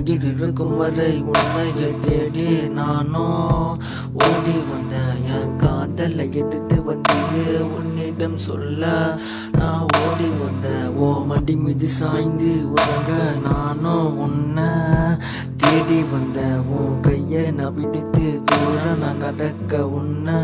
இருக்கும் வரை உன்னையை தேடி நானும் ஓடி வந்த என் காதலை எடுத்து வந்து உன்னிடம் சொல்ல. நான் ஓடி வந்த ஓ மடி மீது சாய்ந்து உறங்க நானும் உன்னை தேடி வந்த. உன் கையை நான் பிடித்து தூரம் நான் கடக்க உன்னை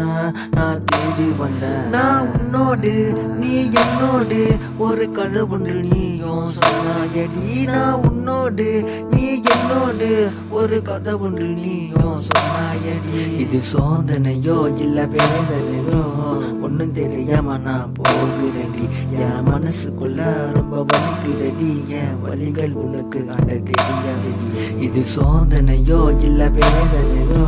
நான் தேடி வந்த. நான் உன்னோடு நீ என்னோடு ஒரு கதை ஒன்று நீயும் சொன்னாயடி. நான் உன்னோடு நீ என்னோடு. ஒரு கதை ஒன்று நீயும் சொன்னாயடி. இது சோதனையோ இல்ல வேதனையோ? ஒன்னும் தெரியாம நான் போகிறேன்டி. என் மனசுக்குள்ள ரொம்ப வலிக்கிறடி என் வலிகள் உனக்கு அட தெரியாதடி. இது சோதனையோ இல்ல வேதனையோ?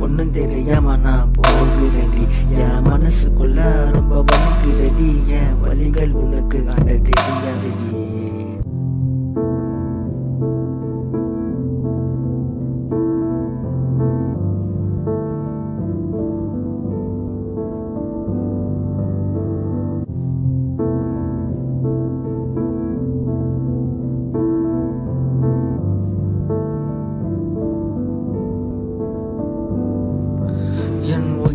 ஒன்னும் தெரியாம நான் போகிறேன்டி. என் மனசுக்குள்ள ரொம்ப வலிக்கிறடி என் வலிகள் உனக்கு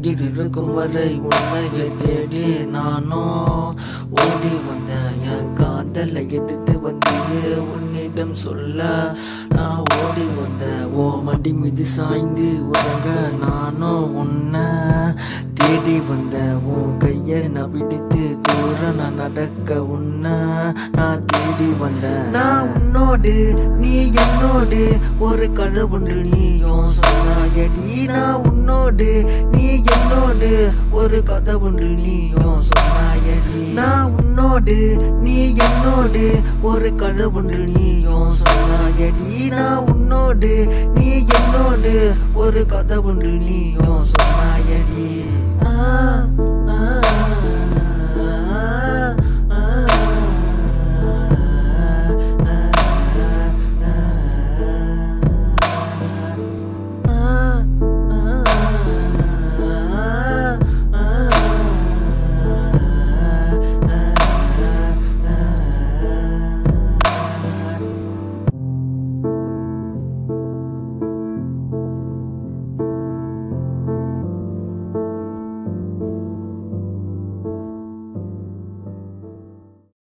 உயிர் இருக்கும் வரை உன்னையை தேடி நானும் ஓடி வந்தேன். என் காதலை எடுத்து வந்து உன்னிடம் சொல்ல. நான் ஓடி வந்தேன். ஓ மடி மீது சாய்ந்து உறங்க நானும் உன்னை தேடி வந்தேன். உன் கையை நான் பிடித்து தூர நான் நடக்க உன்னை நான் தேடி வந்த நான் உன்னோடு நீ என்னோடு ஒரு கதை ஒன்று நீயும் சொன்னாயடி. நான் உன்னோடு நீ உன்னோடு ஒரு கதை ஒன்று நீயும் சொன்னாயடி நான் உன்னோடு நீ என்னோடு ஒரு கதை ஒன்று நீயும் சொன்னாயடி நான் உன்னோடு நீ என்னோடு ஒரு கதை ஒன்று நீயும் சொன்னாயடி ஆ